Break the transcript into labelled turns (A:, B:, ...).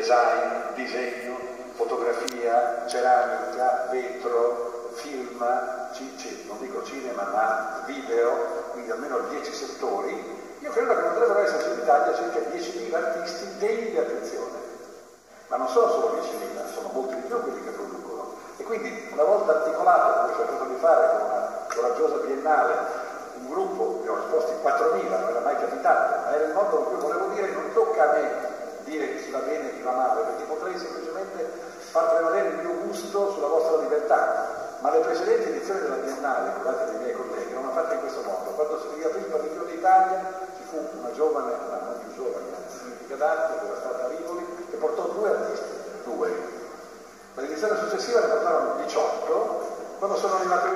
A: design, disegno, fotografia, ceramica, vetro, film, non dico cinema ma video, quindi almeno 10 settori, io credo che potrebbero esserci in Italia circa 10.000 artisti degni di attenzione. Ma non sono solo 10.000, sono molti di più quelli che producono. E quindi una volta articolato, come ho cercato di fare con una coraggiosa biennale, un gruppo, che ho risposto in 4.000, non era mai capitato, ma era il modo a me dire chi va bene e chi va male, perché potrei semplicemente far prevalere il mio gusto sulla vostra libertà. Ma le precedenti edizioni della Biennale, curate dai miei colleghi, non l'hanno fatta in questo modo. Quando si riaprì il padiglione Italia ci fu una giovane, una non più giovane, anzi significa d'arte, che era stata a Rivoli, che portò due artisti, due. L'edizione successiva ne portarono 18, quando sono arrivato